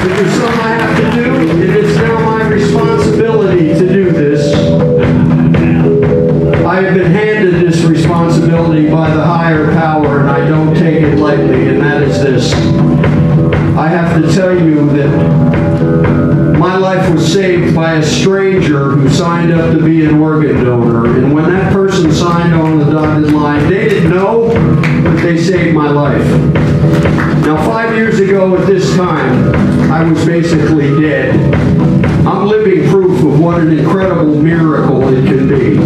If there's something I have to do, it is now my responsibility to do this. I have been handed this responsibility by the higher power, and I don't take it lightly, and that is this. I have to tell you that my life was saved by a stranger who signed up to be an organ donor. And when that person signed on the dotted line, they didn't know, but they saved my life. Now, five years ago at this time, I was basically dead. I'm living proof of what an incredible miracle it can be.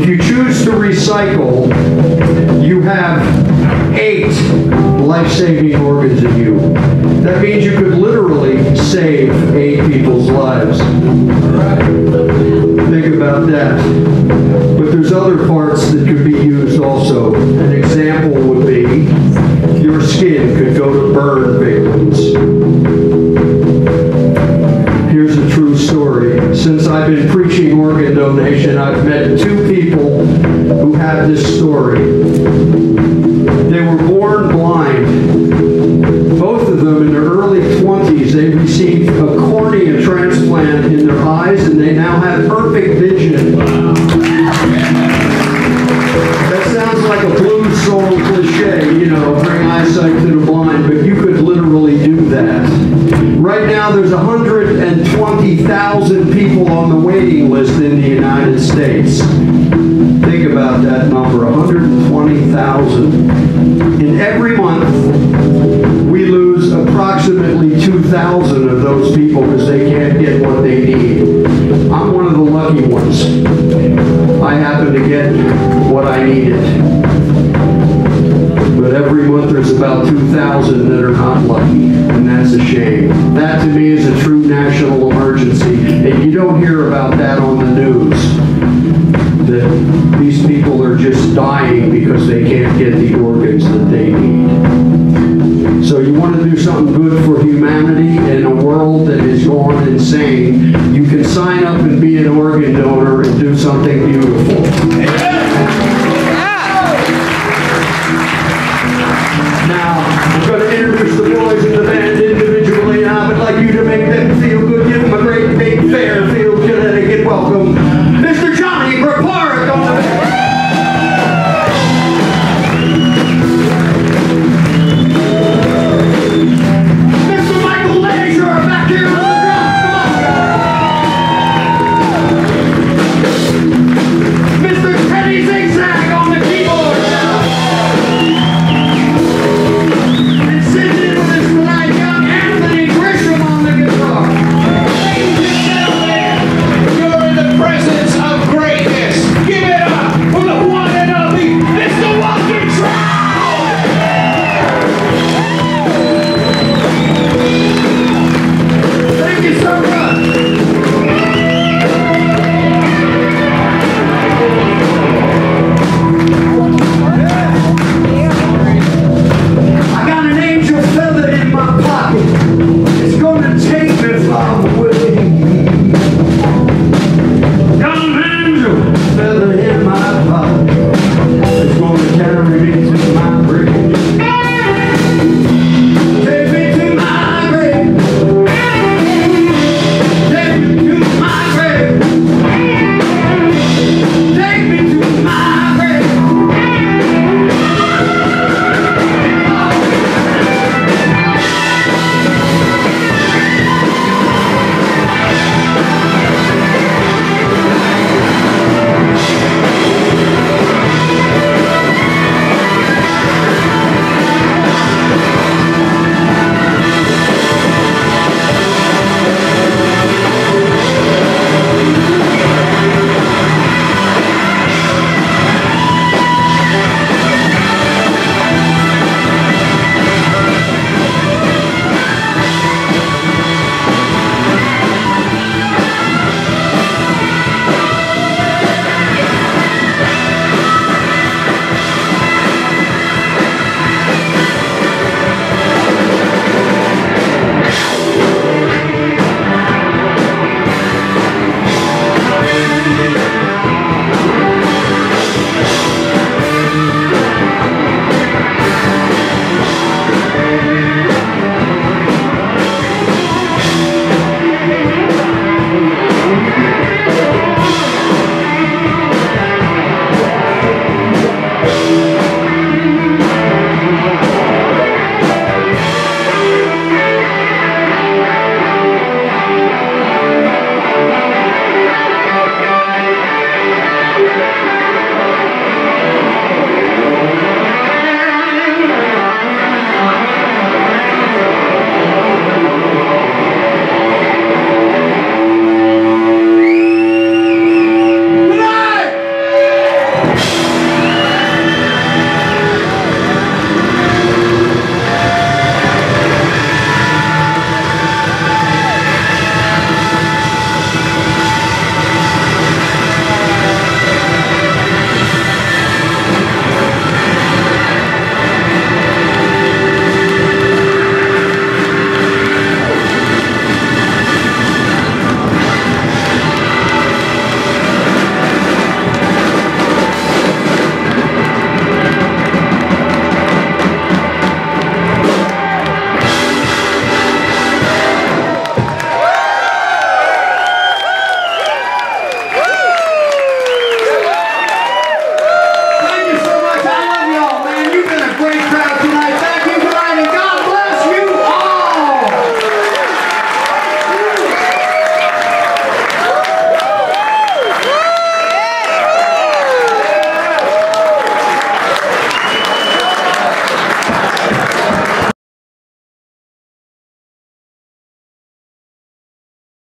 If you choose to recycle, you have eight life-saving organs in you. That means you could literally save eight people's lives. Think about that. But there's other parts that could be used also. An example would be burn victims. Here's a true story. Since I've been preaching organ donation, I've met two people who have this story. They were born blind. Both of them in their early 20s, they received a cornea transplant in their eyes and they now have perfect vision. That sounds like a blues song cliche, you know, bring eyesight to in the United States. Think about that number, 120,000. And every month, we lose approximately 2,000 of those people because they can't get what they need. I'm one of the lucky ones. I happen to get what I needed. But every month there's about 2,000 that are not lucky, and that's a shame. That to me is a true national emergency, and you don't hear about that on the news. That these people are just dying because they can't get the organs that they need. So you want to do something good for humanity in a world that is going insane, you can sign up and be an organ donor and do something beautiful.